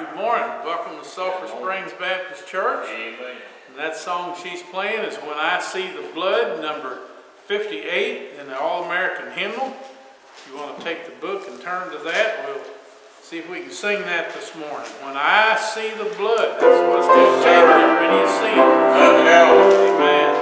good morning. Welcome to Sulphur Springs Baptist Church. Amen. And that song she's playing is When I See the Blood, number 58 in the All-American Hymnal. If you want to take the book and turn to that, we'll see if we can sing that this morning. When I see the blood, that's what's going to ready to see it. Amen.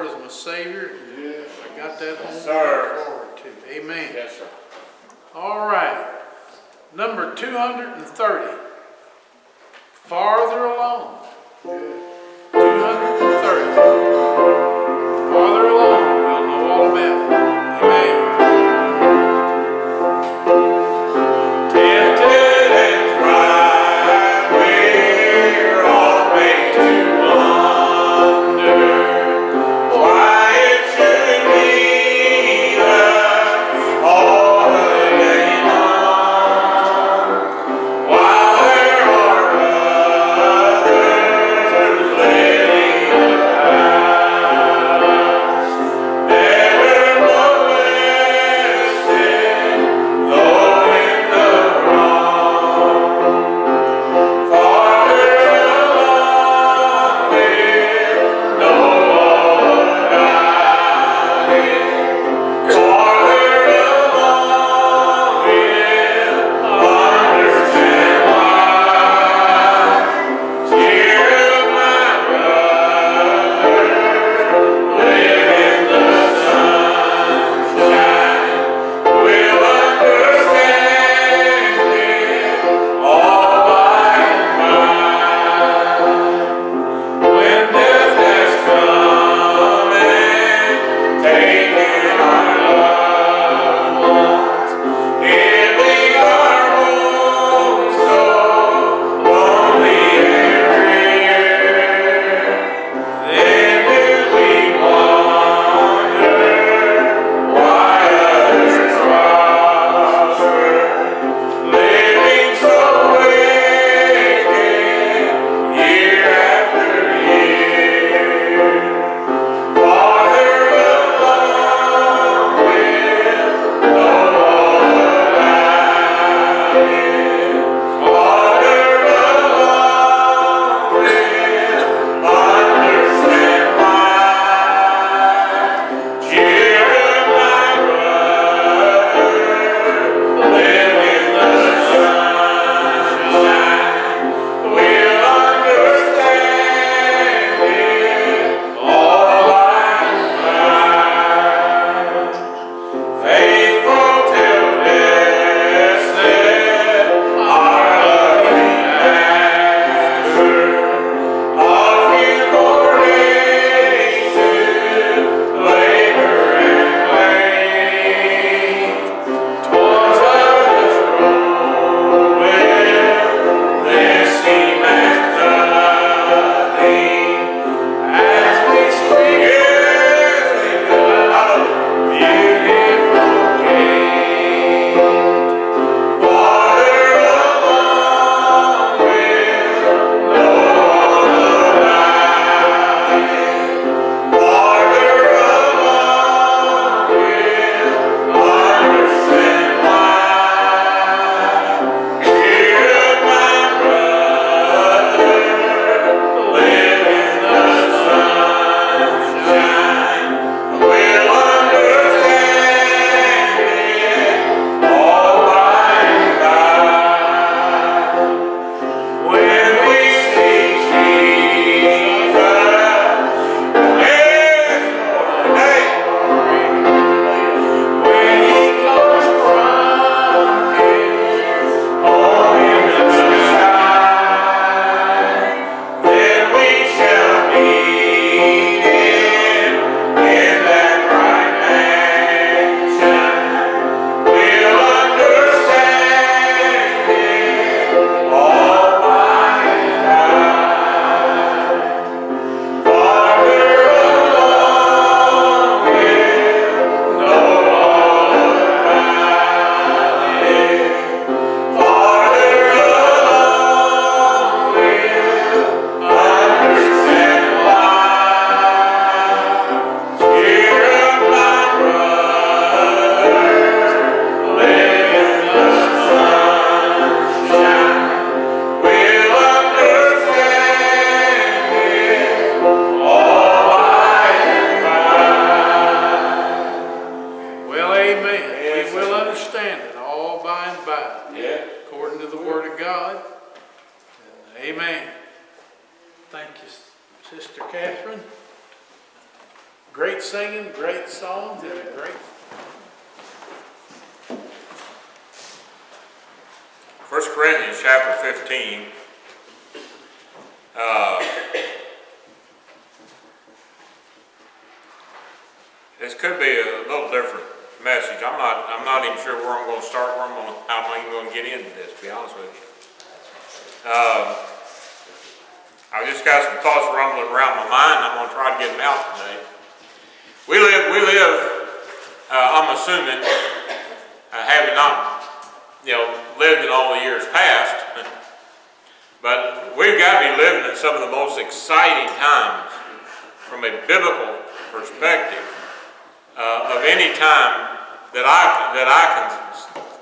Lord as my Savior. Yes. I got that home sir. forward to. Amen. Yes, sir. All right. Number 230. Farther along. Yes.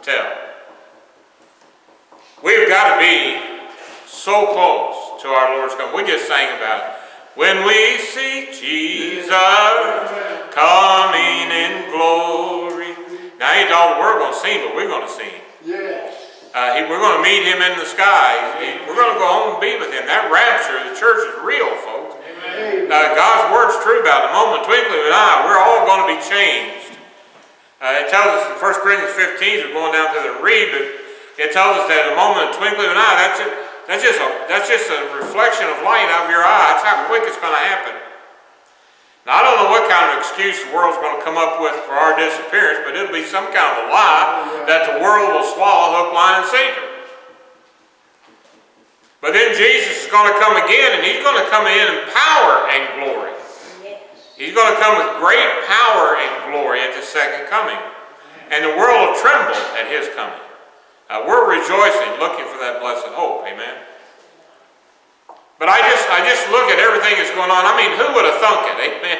Tell. We've got to be so close to our Lord's coming. We just sang about it. When we see Jesus coming in glory. Now, ain't all world going to see, but we're going to see him. Yes. Uh, he, we're going to meet him in the sky. He, we're going to go home and be with him. That rapture of the church is real, folks. Amen. Uh, God's word's true about it. the moment, twinkling of an eye, we're all going to be changed. Uh, it tells us in 1 Corinthians 15, we're going down to the read, but it tells us that in the moment, twinkling of an eye, that's, that's, just a, that's just a reflection of light out of your eye. That's how quick it's going to happen. Now, I don't know what kind of excuse the world's going to come up with for our disappearance, but it'll be some kind of a lie that the world will swallow hook, line, and sinker. But then Jesus is going to come again, and he's going to come in in power and glory. He's going to come with great power and glory at the second coming. And the world will tremble at his coming. Uh, we're rejoicing, looking for that blessed hope. Amen. But I just, I just look at everything that's going on. I mean, who would have thunk it? Amen.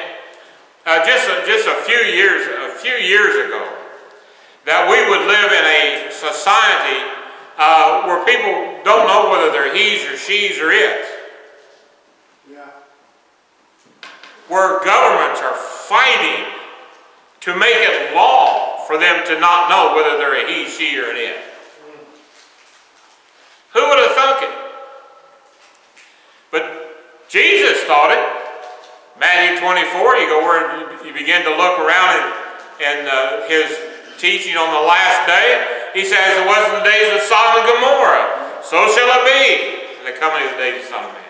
Uh, just, a, just a few years, a few years ago, that we would live in a society uh, where people don't know whether they're he's or she's or it. Yeah. Where governments are fighting to make it law for them to not know whether they're a he, she, or an it. Who would have thunk it? But Jesus thought it. Matthew 24, you go where you begin to look around in, in uh, his teaching on the last day. He says, It was in the days of Sodom and Gomorrah, so shall it be in the coming of the days of Son of Man.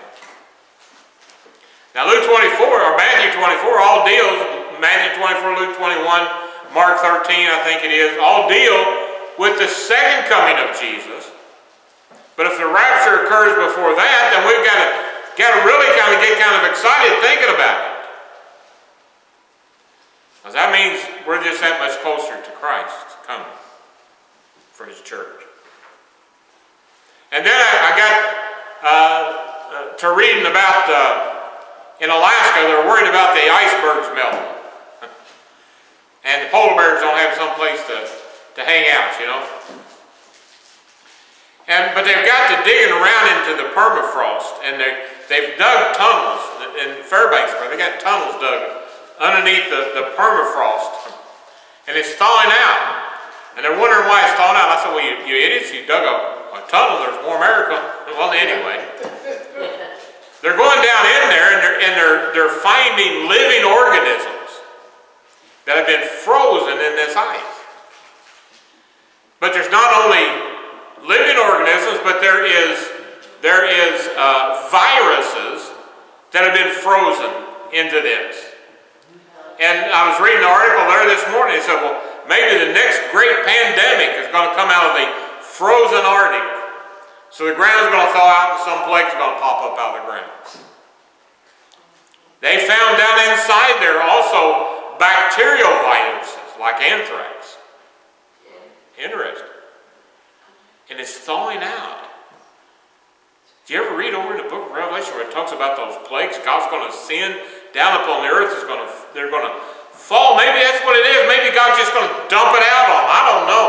Now, Luke 24, or Matthew 24, all deals, Matthew 24, Luke 21, Mark 13, I think it is, all deal with the second coming of Jesus. But if the rapture occurs before that, then we've got to got to really kind of get kind of excited thinking about it. Because that means we're just that much closer to Christ coming for His church. And then I, I got uh, uh, to reading about, uh, in Alaska, they're worried about the icebergs melting. and the polar bears don't have some place to, to hang out, you know. And, but they've got to digging around into the permafrost, and they, they've dug tunnels in Fairbanks, where they got tunnels dug underneath the, the permafrost, and it's thawing out. And they're wondering why it's thawing out. I said, well, you, you idiots, you dug a, a tunnel, there's warm air coming. Well, anyway. They're going down in there, and, they're, and they're, they're finding living organisms that have been frozen in this ice. But there's not only living organisms, but there is, there is uh, viruses that have been frozen into this. And I was reading an article there this morning. It said, well, maybe the next great pandemic is going to come out of the frozen Arctic. So the ground's going to thaw out and some plague's going to pop up out of the ground. They found down inside there also bacterial viruses like anthrax. Interesting. And it's thawing out. Do you ever read over in the book of Revelation where it talks about those plagues God's going to send down upon the earth? Is going to, they're going to fall. Maybe that's what it is. Maybe God's just going to dump it out on them. I don't know.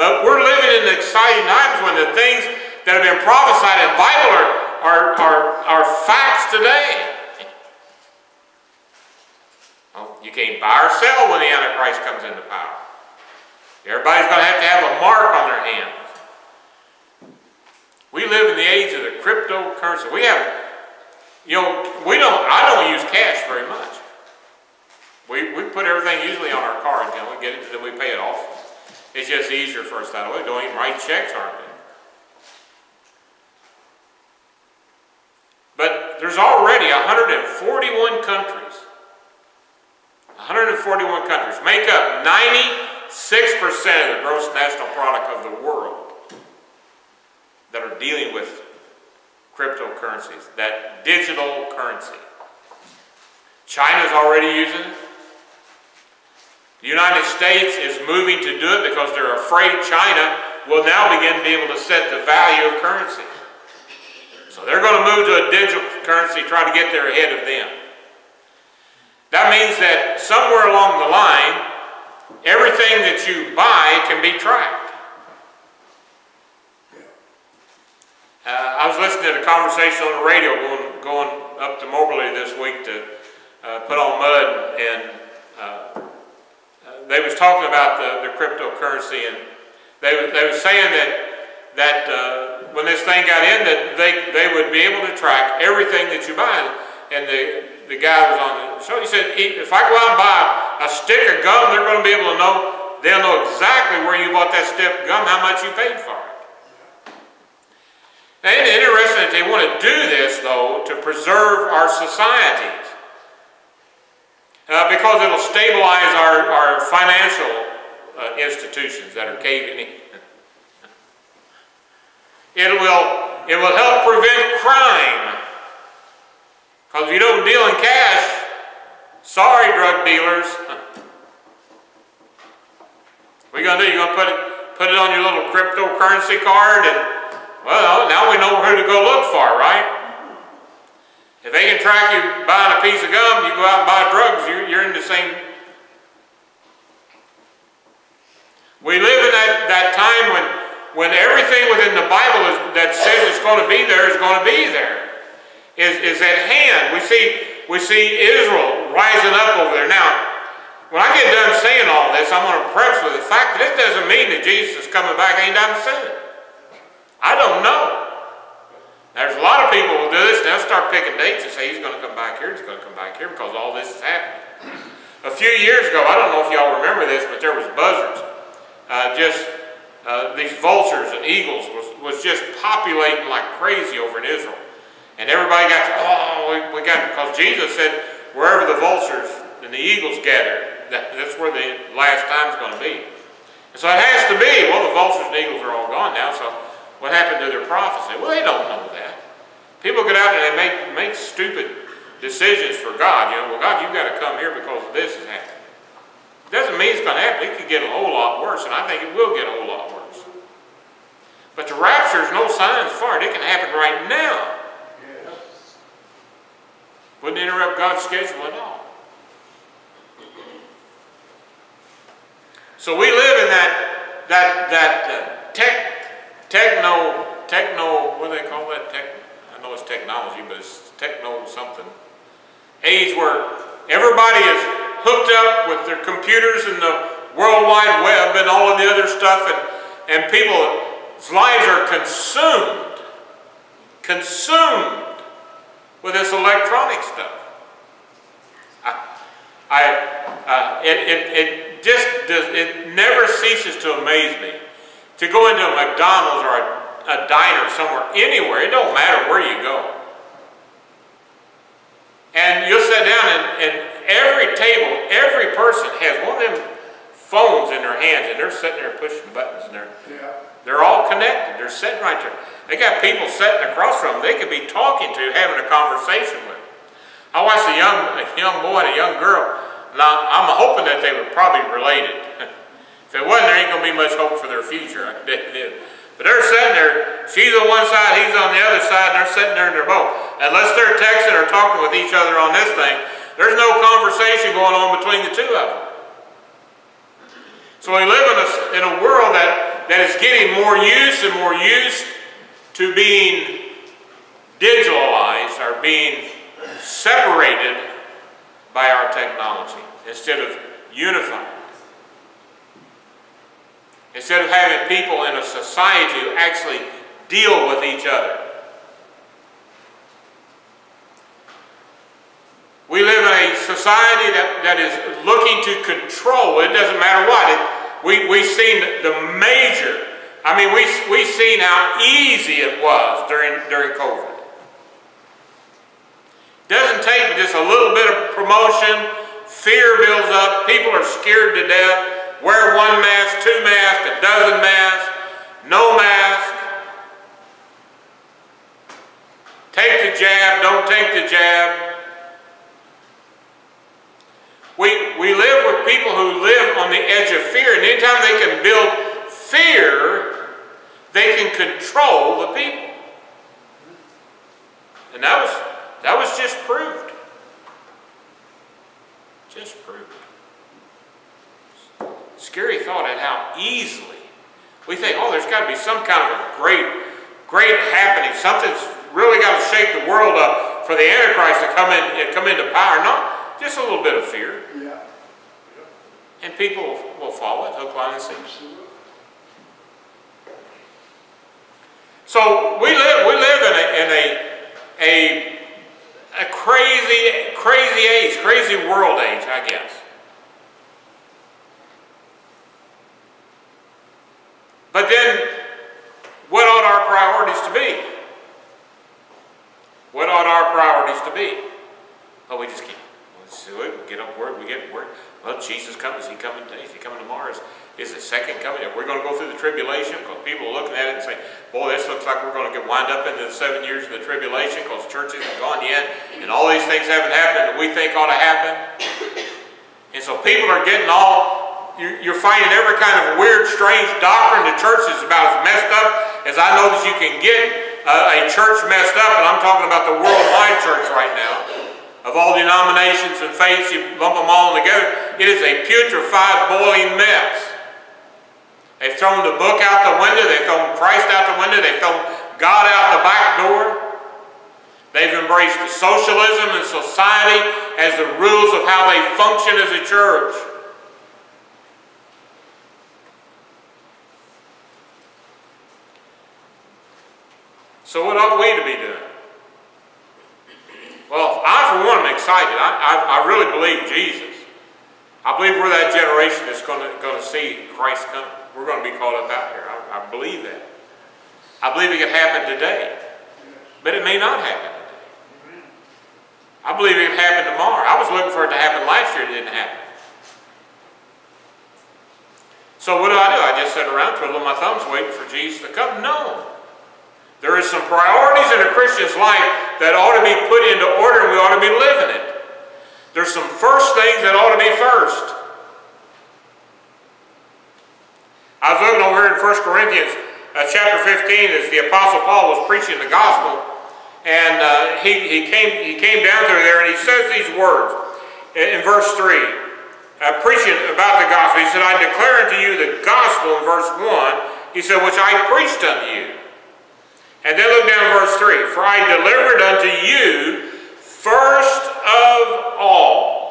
But we're living in exciting times when the things that have been prophesied in the Bible are, are, are, are facts today. Well, you can't buy or sell when the Antichrist comes into power. Everybody's going to have to have a mark on their hand. We live in the age of the cryptocurrency. We have, You know, we don't, I don't use cash very much. We, we put everything usually on our card, know, we get it, then we pay it off. It's just easier for us that way. We don't even write checks hardly. But there's already 141 countries. 141 countries make up 96% of the gross national product of the world that are dealing with cryptocurrencies, that digital currency. China's already using it. The United States is moving to do it because they're afraid China will now begin to be able to set the value of currency. So they're going to move to a digital currency, try to get there ahead of them. That means that somewhere along the line, everything that you buy can be tracked. Uh, I was listening to a conversation on the radio going, going up to Moberly this week to uh, put on mud, and uh, uh they was talking about the, the cryptocurrency, and they, they were saying that that uh, when this thing got in, that they, they would be able to track everything that you buy. And the, the guy was on the show, he said, if I go out and buy a stick of gum, they're going to be able to know, they'll know exactly where you bought that stick of gum, how much you paid for it. Now, it's interesting that they want to do this, though, to preserve our societies. Uh, because it'll stabilize our, our financial uh, institutions that are caving in. It will, it will help prevent crime. Because if you don't deal in cash, sorry, drug dealers. what are you going to do? You're going to put it, put it on your little cryptocurrency card and well, now we know who to go look for, right? If they can track you buying a piece of gum, you go out and buy drugs, you're, you're in the same. We live in that, that time when, when everything within the Bible is, that says it's going to be there is going to be there. Is, is at hand. We see, we see Israel rising up over there. Now, when I get done saying all this, I'm going to preface with the fact that this doesn't mean that Jesus is coming back anytime soon. I don't know. There's a lot of people who do this, and they'll start picking dates and say he's going to come back here, he's going to come back here because all this is happening. A few years ago, I don't know if y'all remember this, but there was buzzards. Uh, just uh, these vultures and eagles was, was just populating like crazy over in Israel. And everybody got, to, oh, we, we got, because Jesus said, wherever the vultures and the eagles gather, that, that's where the last time's going to be. And so it has to be, well, the vultures and eagles are all gone now, so what happened to their prophecy? Well, they don't know that. People get out and they make, make stupid decisions for God. You know, well, God, you've got to come here because this is happening. It doesn't mean it's going to happen. It could get a whole lot worse, and I think it will get a whole lot worse. But the rapture is no signs for it. It can happen right now. Yes. Wouldn't interrupt God's schedule at all. So we live in that that that uh, tech techno, techno, what do they call that? Tech, I know it's technology, but it's techno something. Age where everybody is hooked up with their computers and the World Wide Web and all of the other stuff, and, and people's lives are consumed, consumed with this electronic stuff. I, I uh, it, it, it just does, it never ceases to amaze me to go into a McDonald's or a, a diner somewhere, anywhere, it don't matter where you go. And you'll sit down and, and every table, every person has one of them phones in their hands and they're sitting there pushing buttons and they're, yeah. They're all connected. They're sitting right there. They got people sitting across from them they could be talking to, having a conversation with. I watched a young, a young boy and a young girl. Now, I'm hoping that they were probably related. If it wasn't, there ain't going to be much hope for their future. But they're sitting there, she's on one side, he's on the other side, and they're sitting there in their boat. Unless they're texting or talking with each other on this thing, there's no conversation going on between the two of them. So we live in a, in a world that, that is getting more used and more used to being digitalized or being separated by our technology instead of unified. Instead of having people in a society who actually deal with each other. We live in a society that, that is looking to control. It doesn't matter what. It, we, we've seen the major, I mean, we, we've seen how easy it was during, during COVID. Doesn't take just a little bit of promotion, fear builds up, people are scared to death, wear one mask, two masks, a dozen masks, no mask. Take the jab, don't take the jab. We, we live with people who live on the edge of fear, and anytime they can build fear, they can control the people. And that was, that was just proved. Just proved. Scary thought at how easily we think, oh, there's got to be some kind of a great, great happening. Something's really got to shake the world up for the Antichrist to come in, come into power. No, just a little bit of fear. Yeah. And people will follow it, hook, line, and sinker. So we live, we live in a, in a, a, a crazy, crazy age, crazy world age, I guess. But then, what ought our priorities to be? What ought our priorities to be? Oh, we just keep It. We get up word. We get word. Well, Jesus comes. He coming? Is he coming tomorrow? Is, is the second coming? We're going to go through the tribulation because people are looking at it and say, "Boy, this looks like we're going to get wind up into the seven years of the tribulation because church isn't gone yet, and all these things haven't happened that we think ought to happen." And so people are getting all. You're finding every kind of weird, strange doctrine. The church is about as messed up as I know that you can get uh, a church messed up, and I'm talking about the worldwide church right now of all denominations and faiths, you lump them all together, it is a putrefied, boiling mess. They've thrown the book out the window, they've thrown Christ out the window, they've thrown God out the back door. They've embraced socialism and society as the rules of how they function as a church. So what ought we to be doing? Well, I, for one, am excited. I, I, I really believe Jesus. I believe we're that generation that's going to, see Christ come. We're going to be called up out here. I, I believe that. I believe it could happen today. But it may not happen today. I believe it could happen tomorrow. I was looking for it to happen last year. It didn't happen. So what do I do? I just sit around twiddling my thumbs waiting for Jesus to come? No. There is some priorities in a Christian's life that ought to be put into order and we ought to be living it. There's some first things that ought to be first. I was looking over here in 1 Corinthians uh, chapter 15 as the Apostle Paul was preaching the gospel. And uh, he, he, came, he came down through there and he says these words in, in verse 3. Uh, preaching about the gospel. He said, I declare unto you the gospel in verse 1. He said, which I preached unto you and then look down verse 3. For I delivered unto you first of all.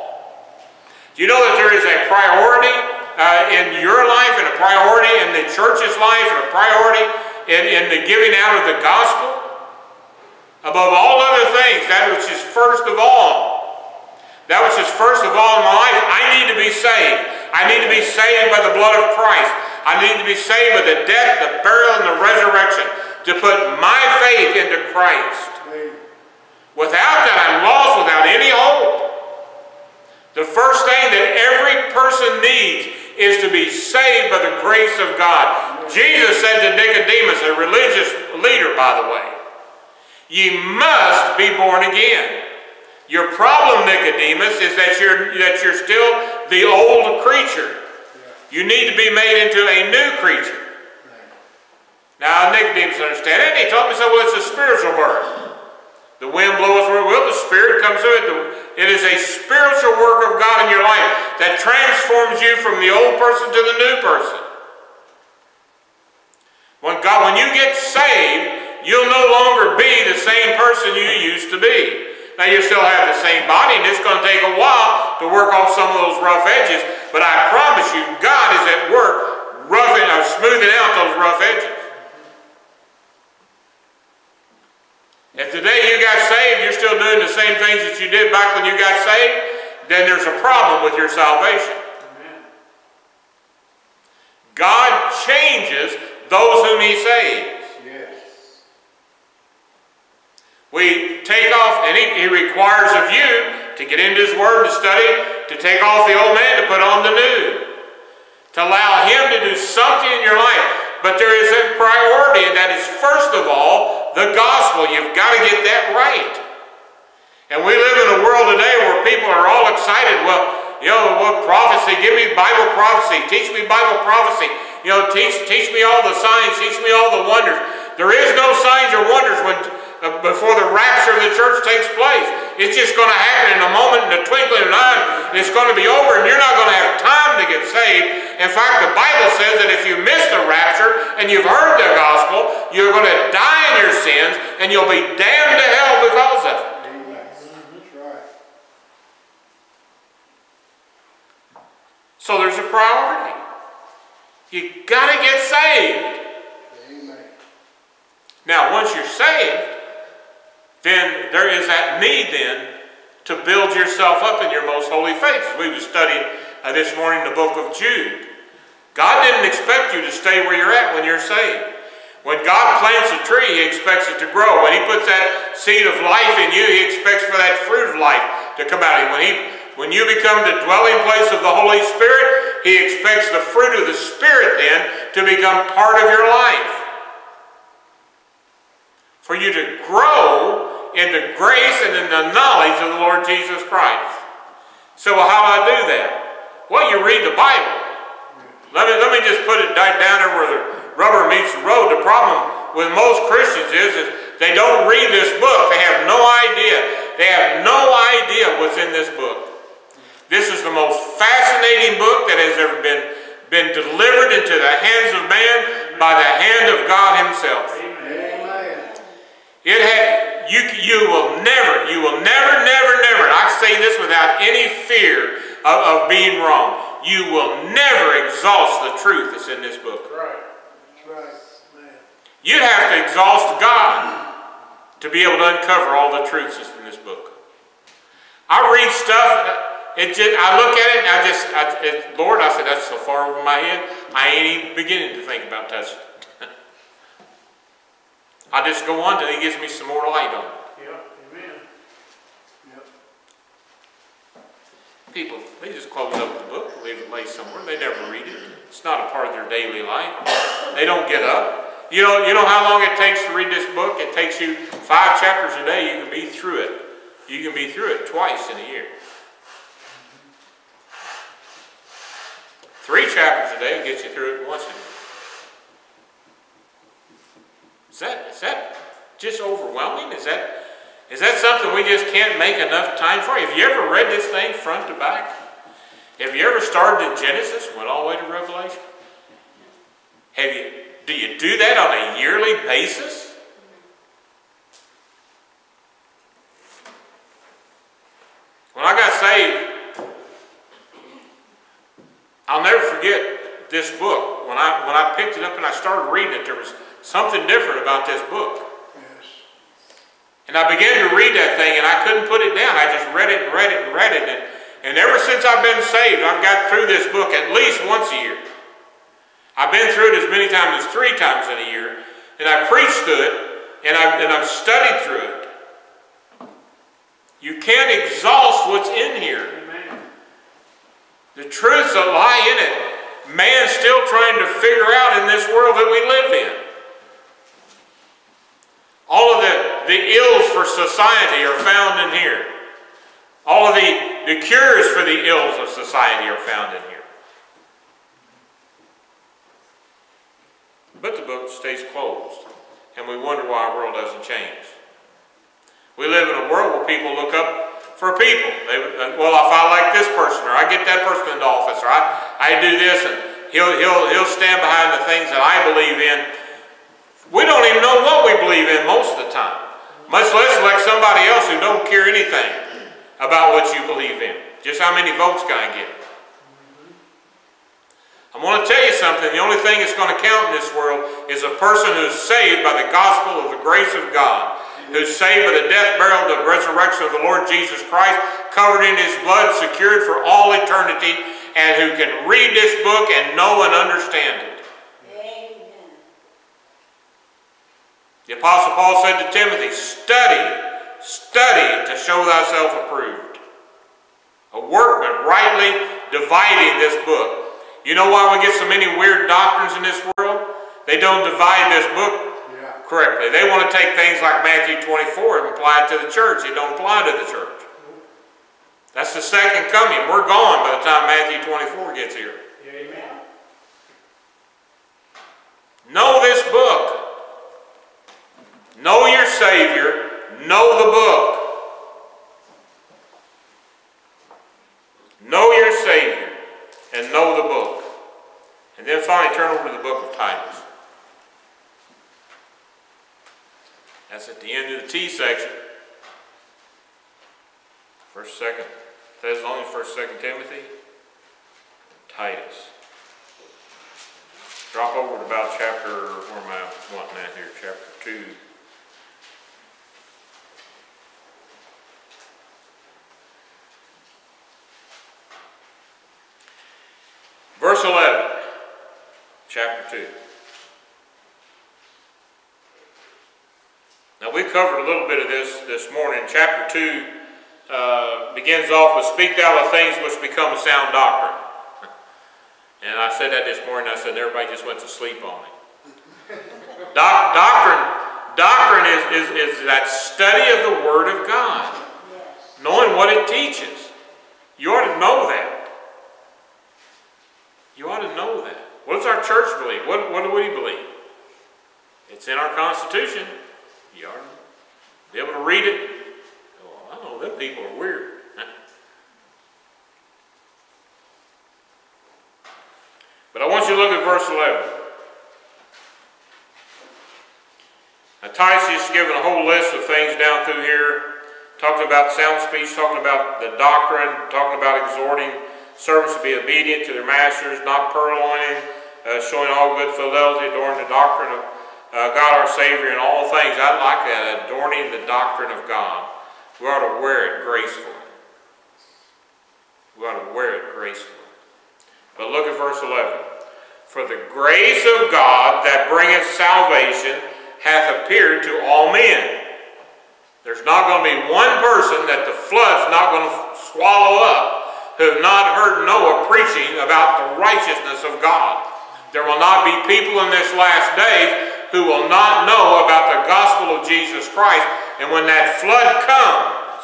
Do you know that there is a priority uh, in your life and a priority in the church's life and a priority in, in the giving out of the gospel? Above all other things, that which is first of all. That which is first of all in my life, I need to be saved. I need to be saved by the blood of Christ. I need to be saved by the death, the burial, and the resurrection to put my faith into Christ. Without that, I'm lost without any hope. The first thing that every person needs is to be saved by the grace of God. Jesus said to Nicodemus, a religious leader, by the way, ye must be born again. Your problem, Nicodemus, is that you're, that you're still the old creature. You need to be made into a new creature. Now Nicodemus understand it. He told me, so well, it's a spiritual birth. The wind blows where it will, the Spirit comes through it. It is a spiritual work of God in your life that transforms you from the old person to the new person. When God, when you get saved, you'll no longer be the same person you used to be. Now you still have the same body, and it's going to take a while to work off some of those rough edges. But I promise you, God is at work roughing or smoothing out those rough edges. If the day you got saved, you're still doing the same things that you did back when you got saved, then there's a problem with your salvation. God changes those whom He saves. Yes. We take off, and he, he requires of you to get into His Word, to study, to take off the old man, to put on the new. To allow Him to do something in your life. But there is a priority, and that is first of all, the gospel. You've got to get that right. And we live in a world today where people are all excited. Well, you know, what prophecy? Give me Bible prophecy. Teach me Bible prophecy. You know, teach, teach me all the signs. Teach me all the wonders. There is no signs or wonders when, Uh, before the rapture of the church takes place. It's just going to happen in a moment, in a twinkling of an eye. And it's going to be over, and you're not going to have time to get saved. In fact, the Bible says that if you miss the rapture and you've heard the gospel, you're going to die in your sins, and you'll be damned to hell because of it. Amen. That's right. So there's a priority. You got to get saved. Amen. Now, once you're saved, then there is that need then to build yourself up in your most holy faith. As we were studying uh, this morning the book of Jude. God didn't expect you to stay where you're at when you're saved. When God plants a tree, He expects it to grow. When He puts that seed of life in you, He expects for that fruit of life to come out of you. When, he, when you become the dwelling place of the Holy Spirit, He expects the fruit of the Spirit then to become part of your life for you to grow in the grace and in the knowledge of the Lord Jesus Christ. So well, how do I do that? Well, you read the Bible. Let me, let me just put it down there where the rubber meets the road. The problem with most Christians is, is they don't read this book. They have no idea. They have no idea what's in this book. This is the most fascinating book that has ever been, been delivered into the hands of man by the hand of God himself. It had, you, you will never, you will never, never, never, and I say this without any fear of, of being wrong, you will never exhaust the truth that's in this book. Right. Right. Man. You'd have to exhaust God to be able to uncover all the truths that's in this book. I read stuff, it just, I look at it and I just, I, it, Lord, I said, that's so far over my head, I ain't even beginning to think about touching it. I just go on till He gives me some more light on it. Yep. Amen. Yep. People, they just close up the book, leave it lay somewhere. They never read it. It's not a part of their daily life. They don't get up. You know, you know how long it takes to read this book? It takes you five chapters a day. You can be through it. You can be through it twice in a year. Three chapters a day will get you through it once a year. Is that, is that just overwhelming? Is that, is that something we just can't make enough time for? Have you ever read this thing front to back? Have you ever started in Genesis, went all the way to Revelation? Have you, do you do that on a yearly basis? When I got saved, I'll never forget this book. When I, when I picked it up and I started reading it, there was something different about this book. Yes. And I began to read that thing and I couldn't put it down. I just read it and read it and read it. And, and ever since I've been saved, I've got through this book at least once a year. I've been through it as many times as three times in a year. And I've preached through it and I've, and I've studied through it. You can't exhaust what's in here. Amen. The truths that lie in it, man's still trying to figure out in this world that we live in. All of the, the ills for society are found in here. All of the, the cures for the ills of society are found in here. But the book stays closed, and we wonder why our world doesn't change. We live in a world where people look up for people. They, uh, well, if I like this person, or I get that person into office, or I, I do this, and he'll, he'll, he'll stand behind the things that I believe in. We don't even know what we believe in most of the time. Much less elect somebody else who don't care anything about what you believe in. Just how many votes can I get? I'm going to tell you something. The only thing that's going to count in this world is a person who's saved by the gospel of the grace of God. who's saved by the death, burial, and the resurrection of the Lord Jesus Christ, covered in his blood, secured for all eternity, and who can read this book and know and understand it. Amen. The Apostle Paul said to Timothy, Study, study to show thyself approved. A workman rightly dividing this book. You know why we get so many weird doctrines in this world? They don't divide this book Yeah. correctly. They want to take things like Matthew 24 and apply it to the church. It don't apply to the church. That's the second coming. We're gone by the time Matthew 24 gets here. Amen. Know this book. Know your Savior. Know the book. Know your Savior and know the book. And then finally turn over to the book of Titus. That's at the end of the T section. First, second Thessalonians, first, second Timothy, Titus. Drop over to about chapter, where am I wanting at here, chapter two. Verse eleven, chapter two. Now, we covered a little bit of this this morning. Chapter 2 uh, begins off with, Speak thou of things which become sound doctrine. And I said that this morning, I said everybody just went to sleep on me. Doc, doctrine doctrine is, is, is that study of the Word of God, knowing what it teaches. You ought to know that. You ought to know that. What does our church believe? What, what do we believe? It's in our Constitution. You ought to be able to read it. Oh, I know them people are weird. But I want you to look at verse 11. Now, Titus is given a whole list of things down through here, talking about sound speech, talking about the doctrine, talking about exhorting servants to be obedient to their masters, not purloining, showing all good fidelity, adorning the doctrine of uh, God our Savior in all things. I like that, adorning the doctrine of God. We ought to wear it gracefully. We ought to wear it gracefully. But look at verse 11. For the grace of God that bringeth salvation hath appeared to all men. There's not going to be one person that the flood's not going to swallow up who have not heard Noah preaching about the righteousness of God. There will not be people in this last day who will not know about the gospel of Jesus Christ. And when that flood comes,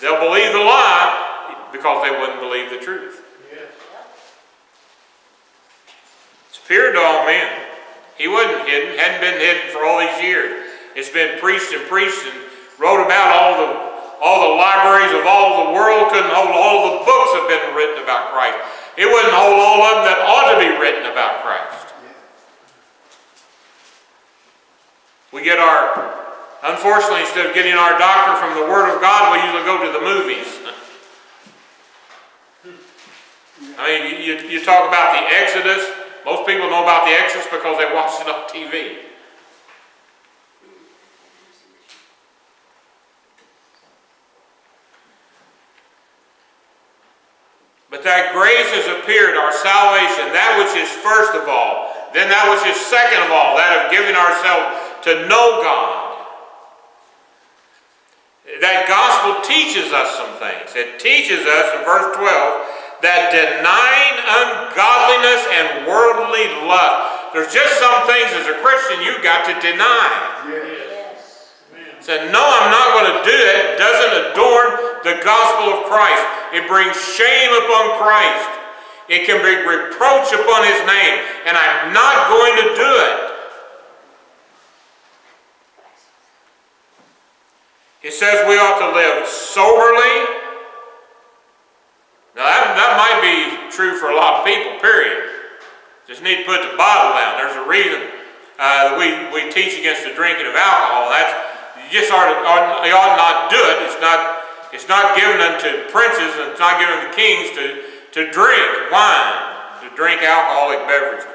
they'll believe the lie because they wouldn't believe the truth. It's appeared to all men. He wasn't hidden, hadn't been hidden for all these years. It's been preached and preached and wrote about all the all the libraries of all the world couldn't hold all the books have been written about Christ. It wouldn't hold all of them that ought to be written about Christ. We get our, unfortunately, instead of getting our doctrine from the Word of God, we usually go to the movies. I mean, you, you talk about the Exodus. Most people know about the Exodus because they watched it on TV. But that grace has appeared, our salvation, that which is first of all, then that which is second of all, that of giving ourselves to know God. That gospel teaches us some things. It teaches us in verse 12 that denying ungodliness and worldly love. There's just some things as a Christian you've got to deny. Yes. Yes. Said, no, I'm not going to do it. Doesn't adorn the gospel of Christ. It brings shame upon Christ. It can bring reproach upon his name. And I'm not going to do it. He says we ought to live soberly. Now that, that might be true for a lot of people, period. Just need to put the bottle down. There's a reason uh, we, we teach against the drinking of alcohol. That's you just ought, ought, you ought not do it. It's not it's not given unto princes and it's not given to kings to, to drink wine, to drink alcoholic beverages.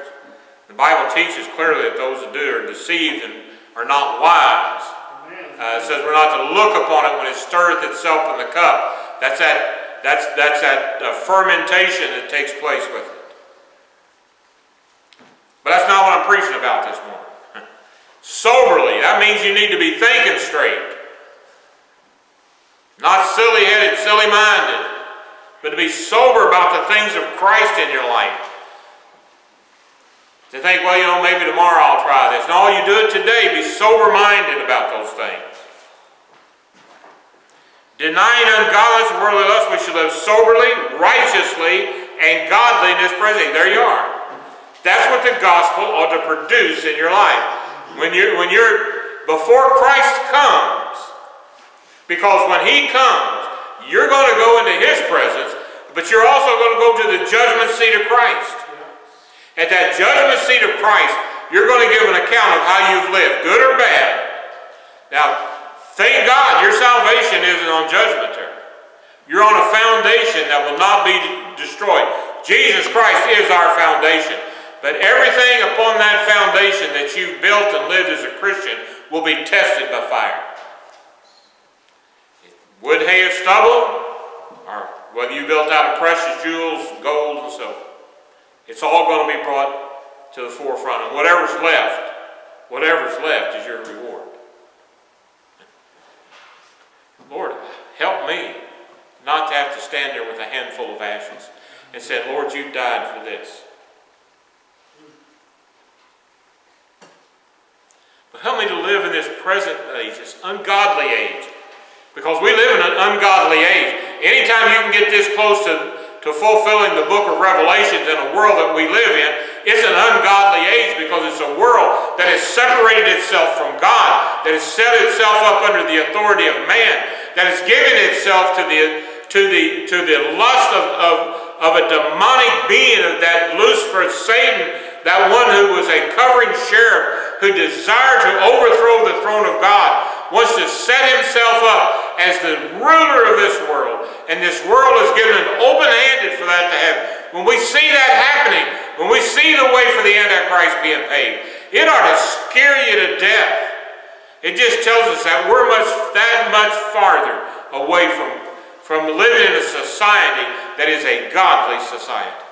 The Bible teaches clearly that those who do are deceived and are not wise. Uh, it says we're not to look upon it when it stirreth itself in the cup. That's that, that's, that's that uh, fermentation that takes place with it. But that's not what I'm preaching about this morning. Soberly, that means you need to be thinking straight. Not silly-headed, silly-minded, but to be sober about the things of Christ in your life. To think, well, you know, maybe tomorrow I'll try this. No, you do it today. Be sober-minded about those things. Denying ungodliness and worldly lust, we should live soberly, righteously, and godliness present. There you are. That's what the gospel ought to produce in your life. When you're, when you're before Christ comes, because when He comes, you're going to go into His presence, but you're also going to go to the judgment seat of Christ. At that judgment seat of Christ, you're going to give an account of how you've lived, good or bad. Now, thank God your salvation isn't on judgment day. You're on a foundation that will not be destroyed. Jesus Christ is our foundation. But everything upon that foundation that you've built and lived as a Christian will be tested by fire. Wood, hay, or stubble, or whether you built out of precious jewels, gold, and silver. It's all going to be brought to the forefront. And whatever's left, whatever's left is your reward. Lord, help me not to have to stand there with a handful of ashes and say, Lord, you died for this. But help me to live in this present age, this ungodly age. Because we live in an ungodly age. Anytime you can get this close to, to fulfilling the book of Revelations in a world that we live in, it's an ungodly age because it's a world that has separated itself from God, that has set itself up under the authority of man, that has given itself to the, to the, to the lust of, of, of a demonic being, of that Lucifer, Satan, that one who was a covering cherub, who desired to overthrow the throne of God, wants to set himself up as the ruler of this world. And this world is given open-handed for that to happen. When we see that happening, when we see the way for the Antichrist being paid, it ought to scare you to death. It just tells us that we're much that much farther away from, from living in a society that is a godly society.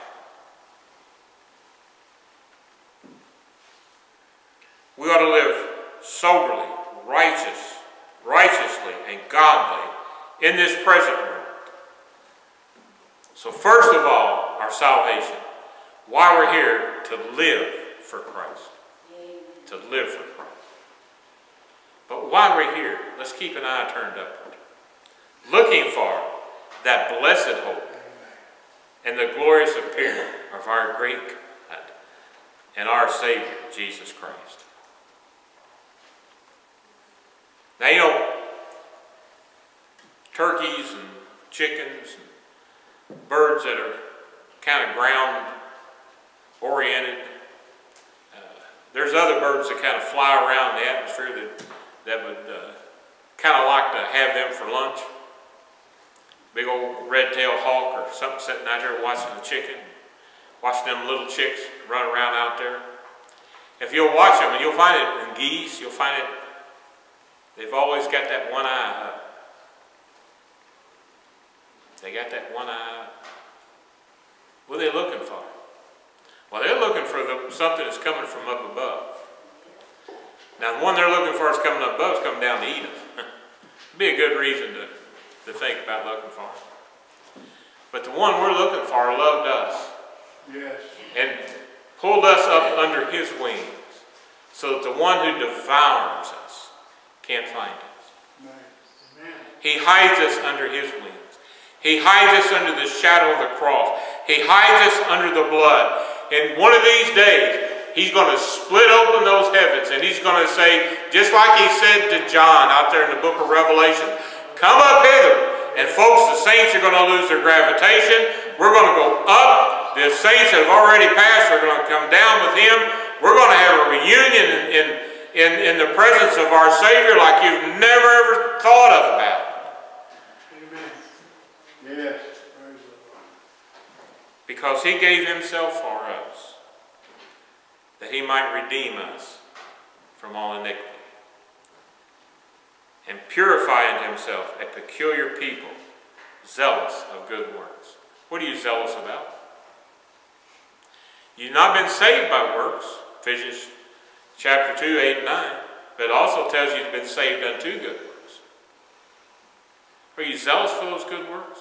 We ought to live soberly, righteous, righteously, and godly in this present world. So first of all, our salvation. Why we're here to live for Christ. To live for Christ. But while we're here, let's keep an eye turned upward. Looking for that blessed hope and the glorious appearing of our great God and our Savior, Jesus Christ. Now, you know, turkeys and chickens and birds that are kind of ground oriented. Uh, there's other birds that kind of fly around the atmosphere that, that would uh, kind of like to have them for lunch. Big old red-tailed hawk or something sitting out there watching the chicken, watching them little chicks run around out there. If you'll watch them, and you'll find it in geese, you'll find it They've always got that one eye up. They got that one eye up. What are they looking for? Well, they're looking for the, something that's coming from up above. Now, the one they're looking for is coming up above is coming down to eat them. be a good reason to, to think about looking for But the one we're looking for loved us. Yes. And pulled us up under his wings so that the one who devours us can't find us. He hides us under his wings. He hides us under the shadow of the cross. He hides us under the blood. And one of these days, he's going to split open those heavens and he's going to say, just like he said to John out there in the book of Revelation, come up hither. And folks, the saints are going to lose their gravitation. We're going to go up. The saints that have already passed are going to come down with him. We're going to have a reunion in, in in, in the presence of our Savior like you've never ever thought of about. Amen. Yes. Praise the Lord. Because He gave Himself for us, that He might redeem us from all iniquity. and purify unto himself a peculiar people, zealous of good works. What are you zealous about? You've not been saved by works, Ephesians chapter 2, 8 and 9, but it also tells you you've been saved unto good works. Are you zealous for those good works?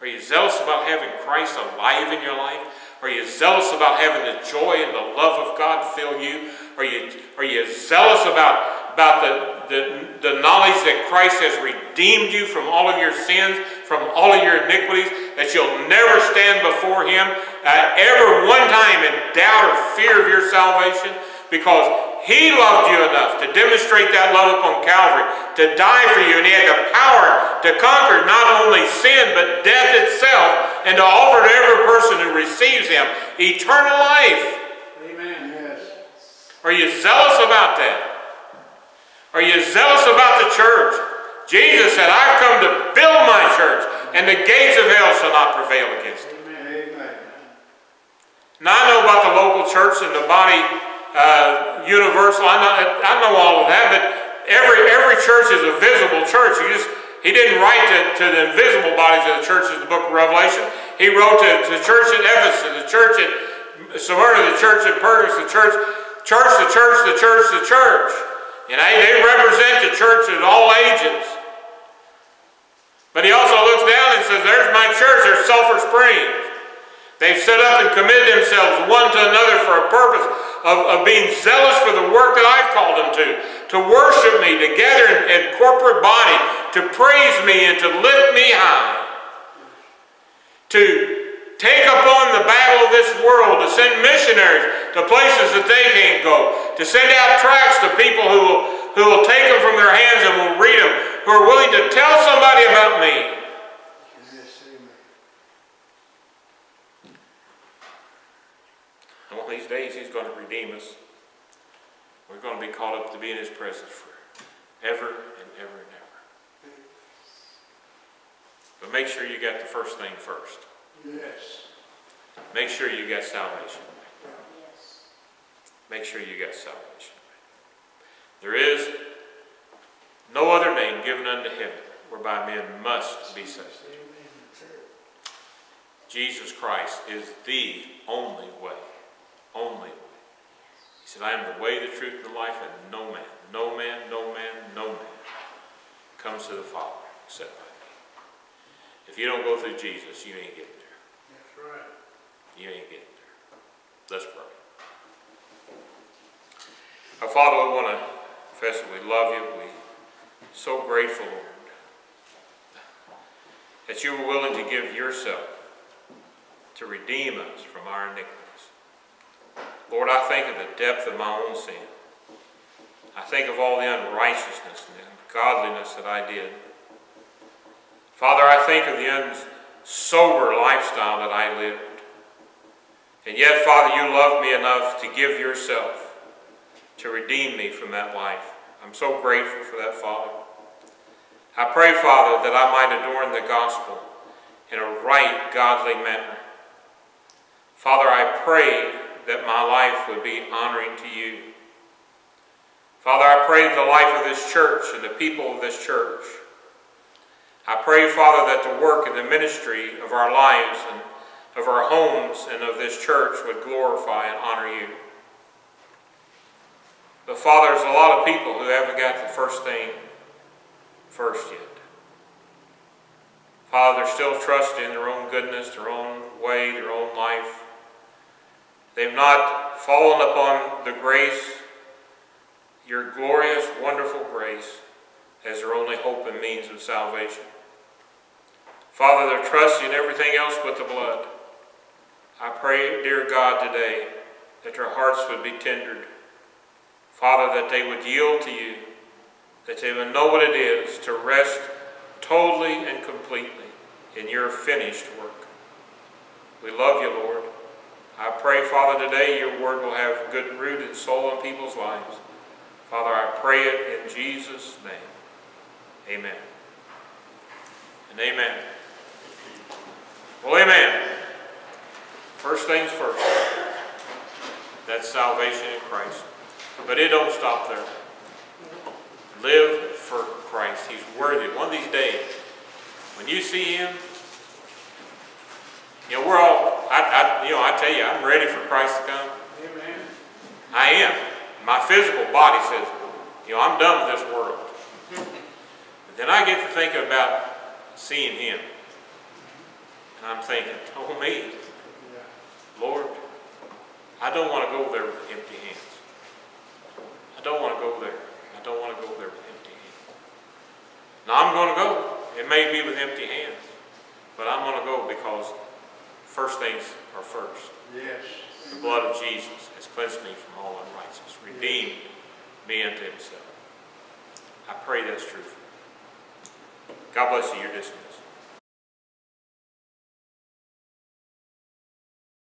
Are you zealous about having Christ alive in your life? Are you zealous about having the joy and the love of God fill you? Are you, are you zealous about, about the, the, the knowledge that Christ has redeemed you from all of your sins, from all of your iniquities, that you'll never stand before Him uh, ever one time in doubt or fear of your salvation? Because He loved you enough to demonstrate that love upon Calvary, to die for you, and He had the power to conquer not only sin, but death itself, and to offer to every person who receives Him eternal life. Amen. Yes. Are you zealous about that? Are you zealous about the church? Jesus said, I've come to build my church, and the gates of hell shall not prevail against it. Amen. Now, I know about the local church and the body uh, universal. I know, I know all of that, but every, every church is a visible church. You just, he didn't write to, to the invisible bodies of the churches in the book of Revelation. He wrote to, to the church at Ephesus, the church at Smyrna, the church at Pergamos, the church, church, the church, the church, the church. And they, they represent the church at all ages. But he also looks down and says, there's my church, there's Sulphur Springs. They've set up and committed themselves one to another for a purpose of, of being zealous for the work that I've called them to. To worship me together in, in corporate body, to praise me and to lift me high. To take upon the battle of this world, to send missionaries to places that they can't go, to send out tracts to people who will, who will take them from their hands and will read them, who are willing to tell somebody about me. And one of these days, He's going to redeem us. We're going to be called up to be in His presence forever and ever and ever. But make sure you got the first thing first. Yes. Make sure you got salvation. Yes. Make sure you got salvation. There is no other name given unto heaven whereby men must be saved. Jesus Christ is the only way. Only way. He said, I am the way, the truth, and the life, and no man, no man, no man, no man comes to the Father except by me. If you don't go through Jesus, you ain't getting there. That's right. You ain't getting there. Let's pray. Our Father, we want to confess that we love you. We so grateful, Lord, that you were willing to give yourself to redeem us from our iniquities. Lord, I think of the depth of my own sin. I think of all the unrighteousness and ungodliness that I did. Father, I think of the unsober lifestyle that I lived. And yet, Father, you loved me enough to give yourself to redeem me from that life. I'm so grateful for that, Father. I pray, Father, that I might adorn the gospel in a right, godly manner. Father, I pray that my life would be honoring to you. Father, I pray the life of this church and the people of this church. I pray, Father, that the work and the ministry of our lives and of our homes and of this church would glorify and honor you. But Father, there's a lot of people who haven't got the first thing first yet. Father, they're still trusting in their own goodness, their own way, their own life. They've not fallen upon the grace, your glorious, wonderful grace, as their only hope and means of salvation. Father, they're trusting everything else but the blood. I pray, dear God, today that their hearts would be tendered. Father, that they would yield to you, that they would know what it is to rest totally and completely in your finished work. We love you, Lord. I pray, Father, today your word will have good root and soul in people's lives. Father, I pray it in Jesus' name. Amen. And amen. Well, amen. First things first. That's salvation in Christ. But it don't stop there. Live for Christ. He's worthy. One of these days, when you see him, you know, we're all, I, I, you know, I tell you, I'm ready for Christ to come. Amen. I am. My physical body says, you know, I'm done with this world. But then I get to thinking about seeing him. And I'm thinking, oh me, Lord, I don't want to go there with empty hands. I don't want to go there. I don't want to go there with empty hands. Now I'm going to go. It may be with empty hands, but I'm going to go because first things are first. Yes. The blood of Jesus has cleansed me from all unrighteousness, redeemed me unto himself. I pray that's true. God bless you. You're dismissed.